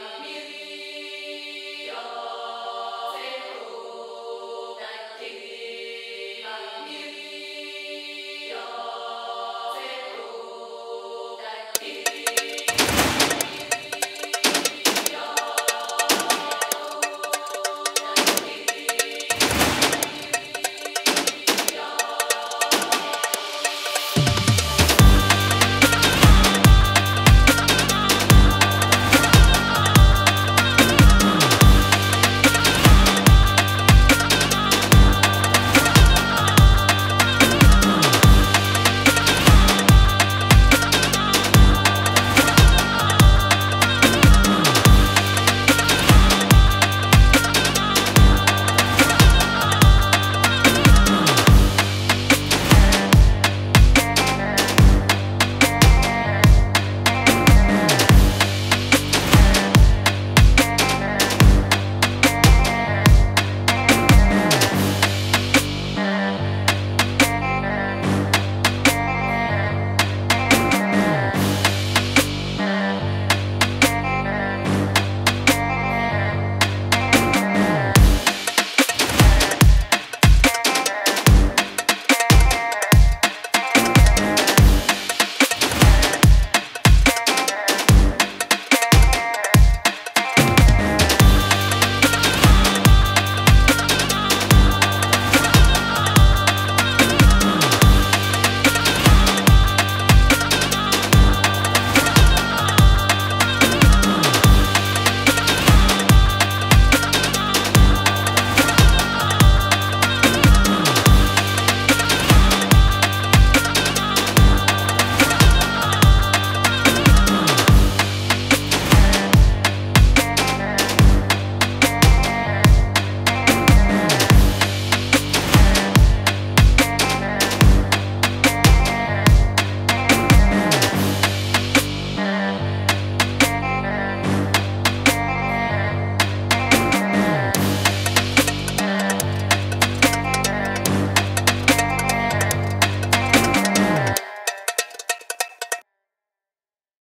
Miriam.